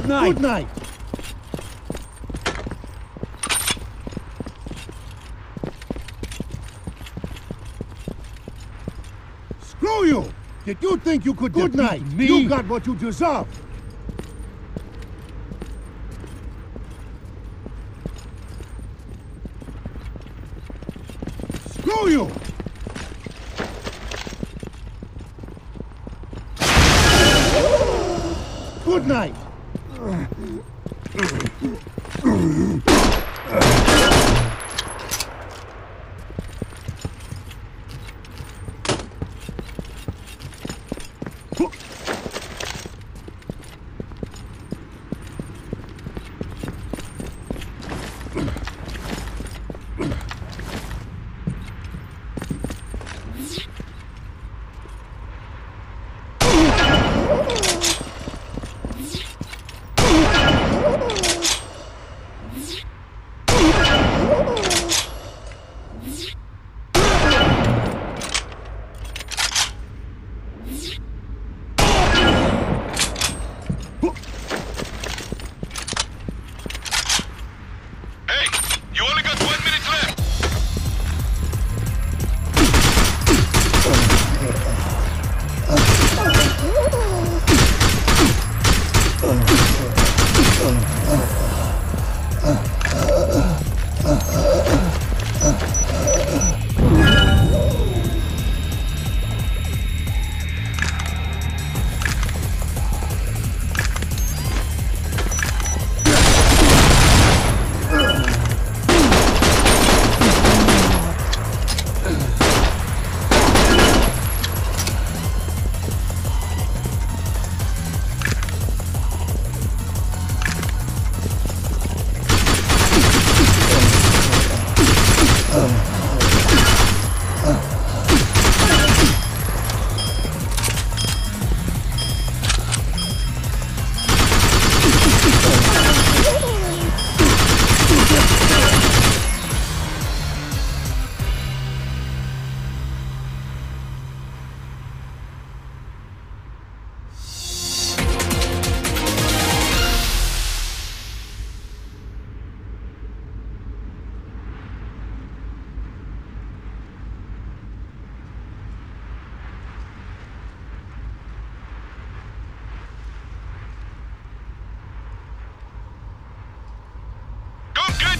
night. Good night. Screw you! Did you think you could Good night. me? You got what you deserve. Screw you! Good night. Hey, you only got one minute left.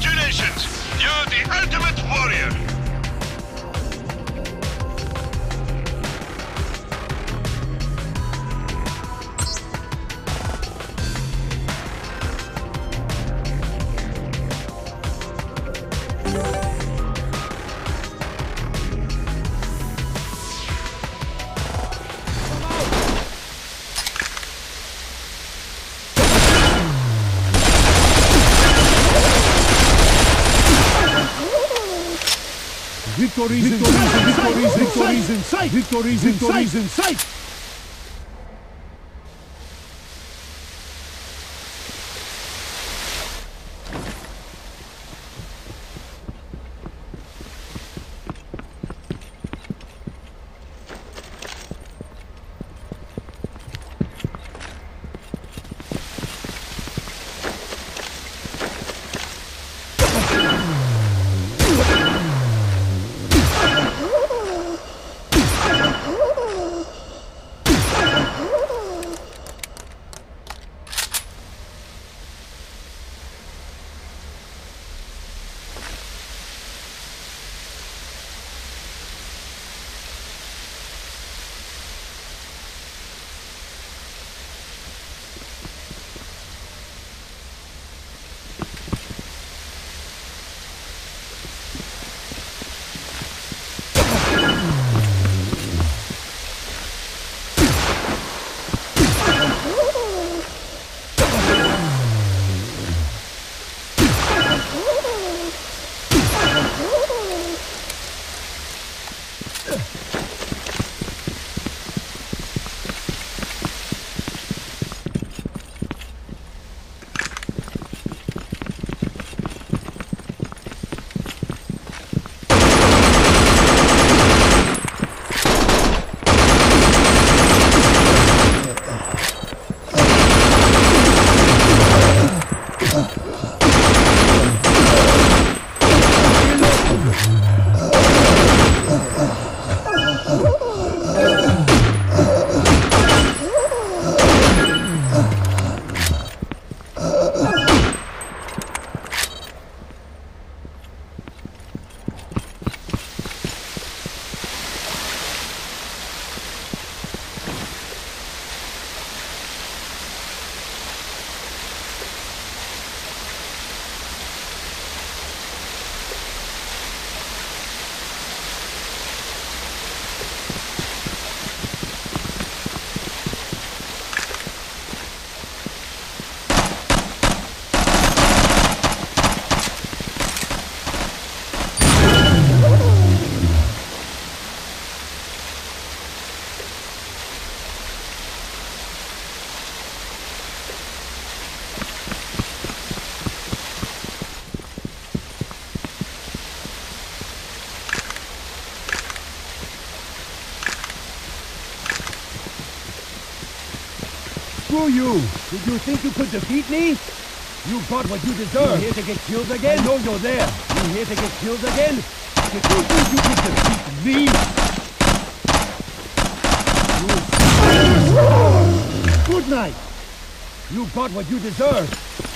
Congratulations! You're the ultimate warrior! Victories, in sight! Victories, in sight! Victories in sight! Screw you! Did you think you could defeat me? You got what you deserve. You here to get killed again? Know you're there. You here to get killed again? Did you think you could defeat me? Good night! You got what you deserve.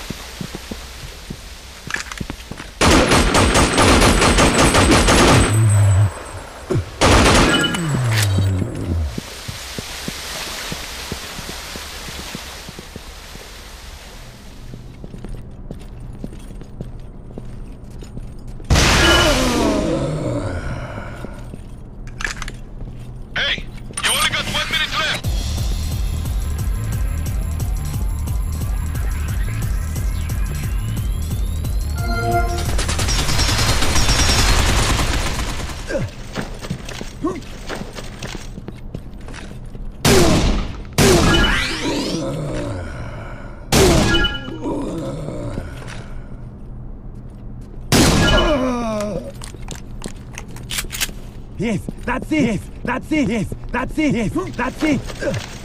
Yes, that's it. Yes, that's it. Yes, that's it. Yes, that's it.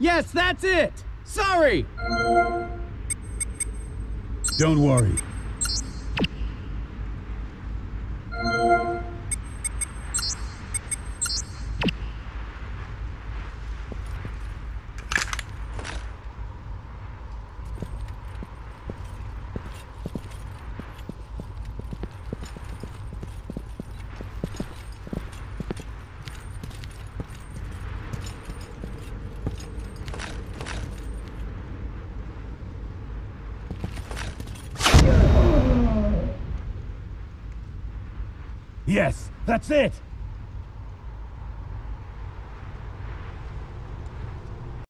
Yes, that's it! Sorry! Don't worry. Yes, that's it.